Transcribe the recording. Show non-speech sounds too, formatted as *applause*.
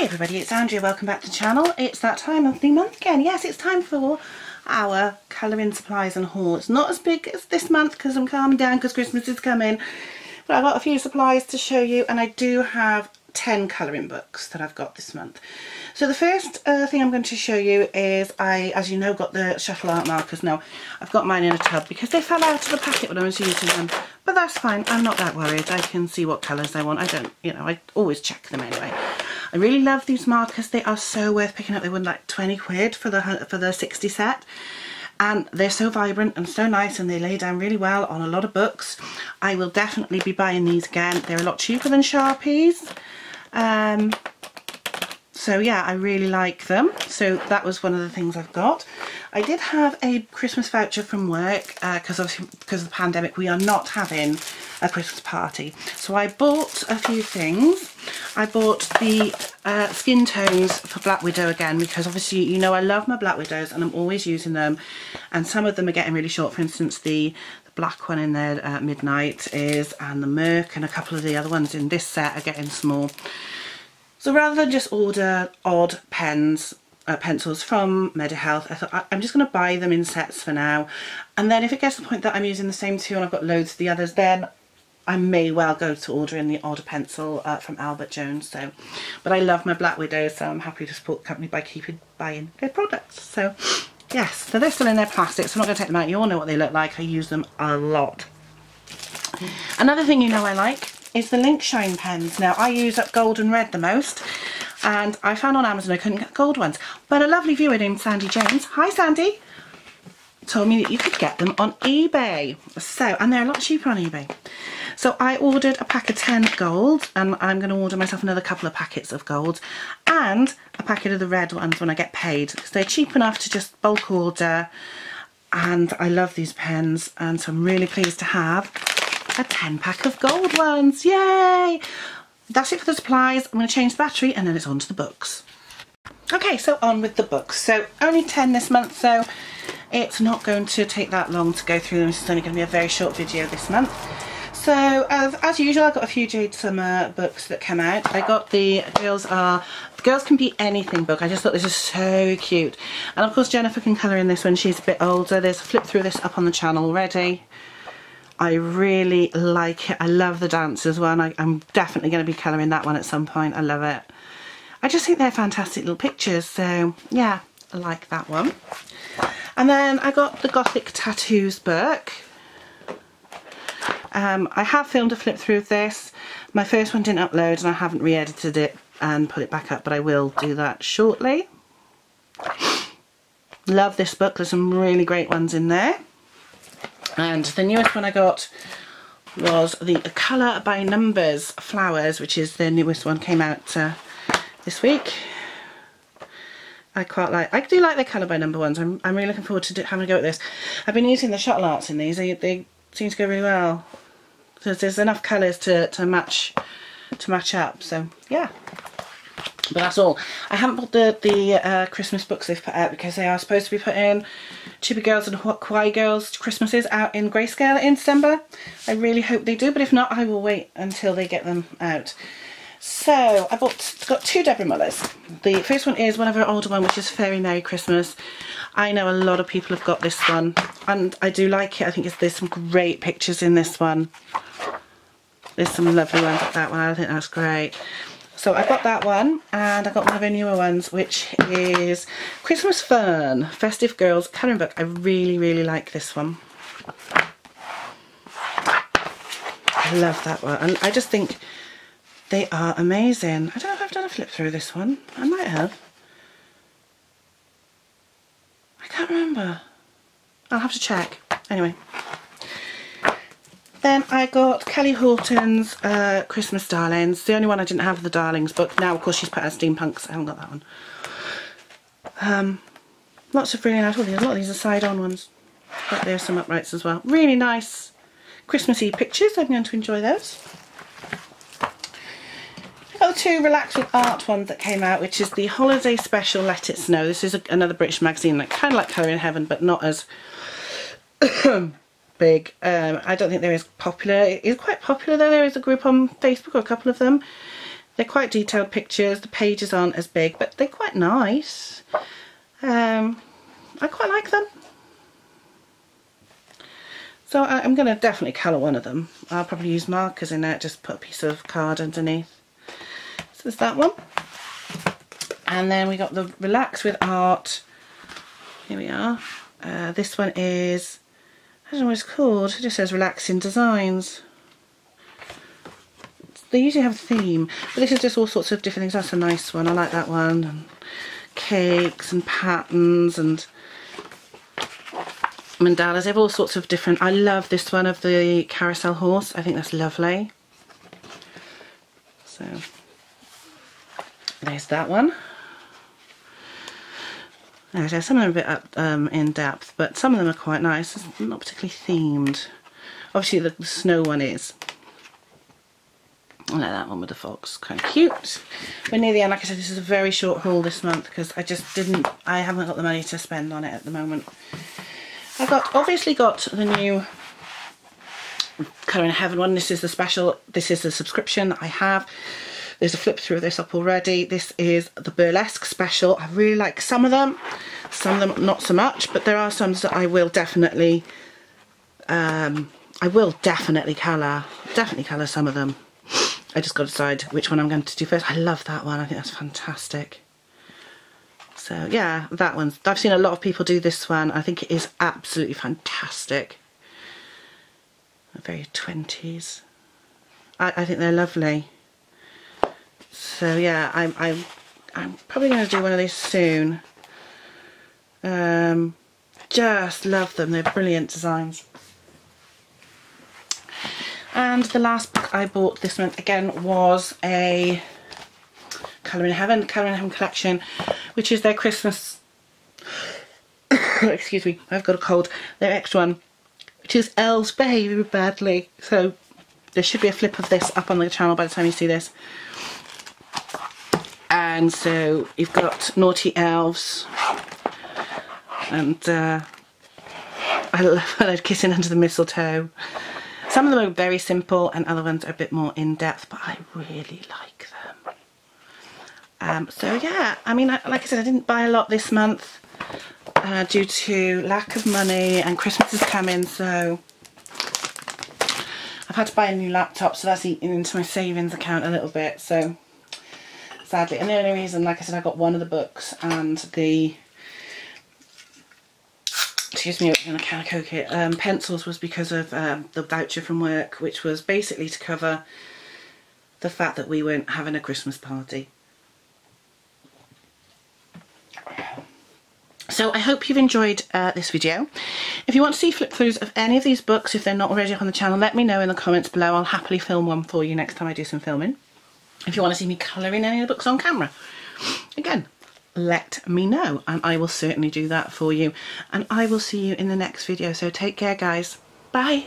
Hi everybody, it's Andrea, welcome back to the channel. It's that time of the month again. Yes, it's time for our colouring supplies and haul. It's not as big as this month because I'm calming down because Christmas is coming. But I've got a few supplies to show you and I do have 10 colouring books that I've got this month. So the first uh, thing I'm going to show you is I, as you know, got the Shuttle Art markers now. I've got mine in a tub because they fell out of the packet when I was using them. But that's fine, I'm not that worried. I can see what colours I want. I don't, you know, I always check them anyway. I really love these markers. They are so worth picking up. They were like 20 quid for the, for the 60 set and they're so vibrant and so nice and they lay down really well on a lot of books. I will definitely be buying these again. They're a lot cheaper than Sharpies. Um, so yeah, I really like them. So that was one of the things I've got. I did have a Christmas voucher from work because uh, obviously because of the pandemic we are not having a Christmas party. So I bought a few things. I bought the uh, skin tones for Black Widow again because obviously you know I love my Black Widows and I'm always using them and some of them are getting really short. For instance the, the black one in there, uh, Midnight is and the Merc and a couple of the other ones in this set are getting small. So rather than just order odd pens uh, pencils from MediHealth. I thought I'm just going to buy them in sets for now and then if it gets to the point that I'm using the same two and I've got loads of the others then I may well go to ordering the odd pencil uh, from Albert Jones. So, But I love my Black Widow, so I'm happy to support the company by keeping buying their products. So yes, so they're still in their plastic, so I'm not going to take them out. You all know what they look like. I use them a lot. Another thing you know I like is the Link Shine pens. Now I use up gold and red the most and I found on Amazon I couldn't get gold ones but a lovely viewer named Sandy James, hi Sandy, told me that you could get them on eBay. So, and they're a lot cheaper on eBay. So I ordered a pack of 10 gold and I'm going to order myself another couple of packets of gold and a packet of the red ones when I get paid because they're cheap enough to just bulk order and I love these pens and so I'm really pleased to have a 10 pack of gold ones. Yay! That's it for the supplies. I'm going to change the battery and then it's on to the books. Okay, so on with the books. So only 10 this month, so it's not going to take that long to go through them. Is only going to be a very short video this month. So as, usual I got a few Jade Summer books that came out. I got the Girls Are Girls Can Be Anything book. I just thought this is so cute. And of course Jennifer can colour in this when she's a bit older. There's a flip through this up on the channel already. I really like it. I love the dance as well and I, I'm definitely going to be colouring that one at some point. I love it. I just think they're fantastic little pictures so yeah I like that one. And then I got the Gothic Tattoos book um, I have filmed a flip through of this. My first one didn't upload and I haven't re-edited it and put it back up, but I will do that shortly. Love this book. There's some really great ones in there. And the newest one I got was the Colour by Numbers Flowers, which is the newest one, came out uh, this week. I quite like, I do like the colour by number ones. I'm, I'm really looking forward to having a go at this. I've been using the shuttle arts in these. They, they seem to go really well. So there's enough colours to, to match to match up. So yeah. But that's all. I haven't bought the, the uh, Christmas books they've put out because they are supposed to be putting Chibi Girls and Kawaii Girls Christmases out in grayscale in December. I really hope they do, but if not, I will wait until they get them out. So I bought got two Deborah Mullers. The first one is one of her older one, which is Fairy Merry Christmas. I know a lot of people have got this one, and I do like it. I think there's some great pictures in this one. There's some lovely ones like that one. I think that's great. So I got that one and I got one of her newer ones which is Christmas Fern Festive Girls colouring book. I really really like this one. I love that one and I just think they are amazing. I don't know if I've done a flip through this one. I might have. I can't remember. I'll have to check. Anyway. Then I got Kelly Horton's uh, Christmas Darlings. The only one I didn't have the Darlings but Now, of course, she's put out Steampunks. I haven't got that one. Um, lots of brilliant, a lot of these are side-on ones. But there are some uprights as well. Really nice Christmassy pictures. I'm going to enjoy those. I got two Relax Art ones that came out, which is the Holiday Special Let It Snow. This is a, another British magazine, like, kind of like Colouring Heaven, but not as *coughs* *coughs* big. Um, I don't think they're as popular. It is quite popular though. There is a group on Facebook, or a couple of them. They're quite detailed pictures. The pages aren't as big, but they're quite nice. Um, I quite like them. So I, am going to definitely colour one of them. I'll probably use markers in it, just put a piece of card underneath. So there's that one. And then we got the Relax with Art. Here we are. Uh, this one is, I don't know what it's called, it just says Relaxing Designs. They usually have a theme, but this is just all sorts of different things. That's a nice one, I like that one. And cakes and patterns and mandalas. They have all sorts of different, I love this one of the carousel horse. I think that's lovely. So, there's that one. Actually, some of them are a bit up, um, in depth, but some of them are quite nice. It's not particularly themed. Obviously, the snow one is. I like that one with the fox, kind of cute. We're near the end. Like I said, this is a very short haul this month because I just didn't, I haven't got the money to spend on it at the moment. I've got, obviously got the new in Heaven one. This is the special, this is the subscription that I have. There's a flip through of this up already. This is the Burlesque special. I really like some of them, some of them not so much, but there are some that I will definitely, um, I will definitely colour, definitely colour some of them. I just got to decide which one I'm going to do first. I love that one. I think that's fantastic. So yeah, that one. I've seen a lot of people do this one. I think it is absolutely fantastic. Very 20s. I, I think they're lovely. So yeah, I'm I'm I'm probably going to do one of these soon. Um, just love them. They're brilliant designs. And the last book I bought this month again was a Colouring Heaven, Colouring Heaven collection, which is their Christmas, *coughs* excuse me, I've got a cold, their extra one, which is Elves Behaving Badly. So there should be a flip of this up on the channel by the time you see this. And so you've got Naughty Elves, and uh, I love *laughs* they're kissing under the mistletoe. Some of them are very simple and other ones are a bit more in-depth, but I really like them. Um, so yeah, I mean, like I said, I didn't buy a lot this month uh, due to lack of money and Christmas is coming, so I've had to buy a new laptop, so that's eating into my savings account a little bit, so sadly. And the only reason, like I said, I got one of the books and the excuse me, in a can of Coke um, pencils was because of um, the voucher from work, which was basically to cover the fact that we weren't having a Christmas party. So I hope you've enjoyed uh, this video. If you want to see flip throughs of any of these books, if they're not already up on the channel, let me know in the comments below. I'll happily film one for you next time I do some filming. If you want to see me colouring any of the books on camera. Again, let me know and I will certainly do that for you. And I will see you in the next video so take care guys. Bye